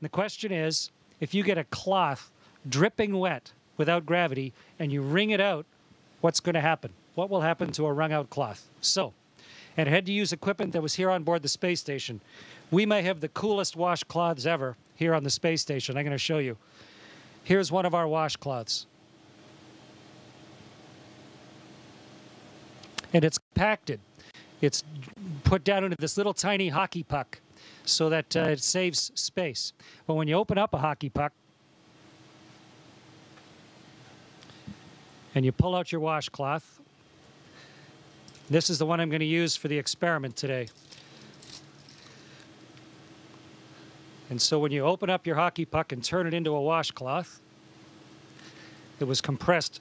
the question is if you get a cloth dripping wet without gravity and you wring it out, what's going to happen? What will happen to a wrung out cloth? So, and had to use equipment that was here on board the space station. We may have the coolest washcloths ever here on the space station. I'm going to show you. Here's one of our washcloths. And it's compacted. It's put down into this little tiny hockey puck so that uh, it saves space. But when you open up a hockey puck and you pull out your washcloth, this is the one I'm going to use for the experiment today. And so when you open up your hockey puck and turn it into a washcloth, it was compressed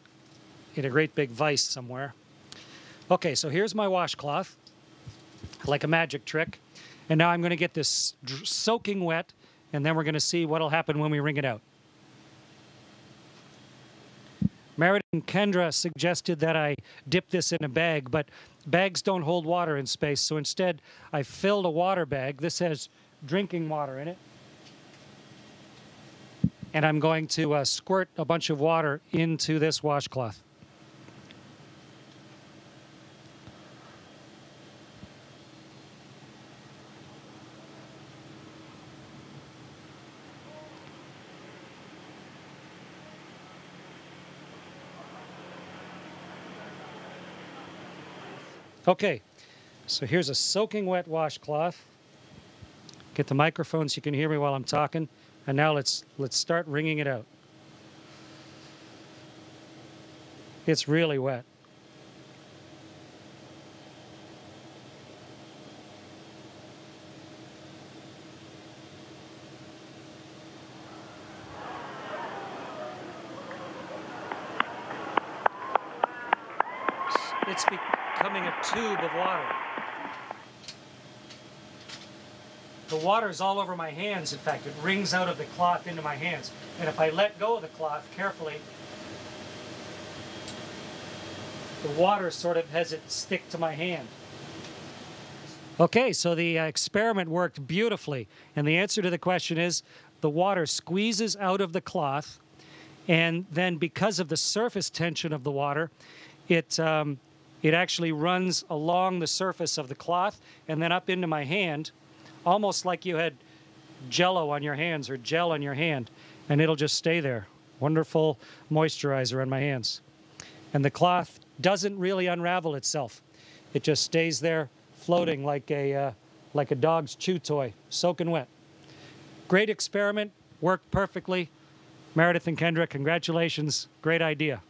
in a great big vise somewhere. Okay, so here's my washcloth, like a magic trick. And now I'm going to get this soaking wet, and then we're going to see what will happen when we wring it out. Meredith and Kendra suggested that I dip this in a bag, but bags don't hold water in space. So instead, I filled a water bag. This has drinking water in it. And I'm going to uh, squirt a bunch of water into this washcloth. Okay, so here's a soaking wet washcloth. Get the microphone so you can hear me while I'm talking. And now let's let's start wringing it out. It's really wet. It's becoming a tube of water. The water is all over my hands, in fact. It wrings out of the cloth into my hands. And if I let go of the cloth carefully, the water sort of has it stick to my hand. Okay, so the uh, experiment worked beautifully. And the answer to the question is the water squeezes out of the cloth. And then because of the surface tension of the water, it um, it actually runs along the surface of the cloth and then up into my hand, almost like you had jello on your hands or gel on your hand, and it'll just stay there. Wonderful moisturizer on my hands. And the cloth doesn't really unravel itself. It just stays there floating like a, uh, like a dog's chew toy, soaking wet. Great experiment, worked perfectly. Meredith and Kendra, congratulations. Great idea.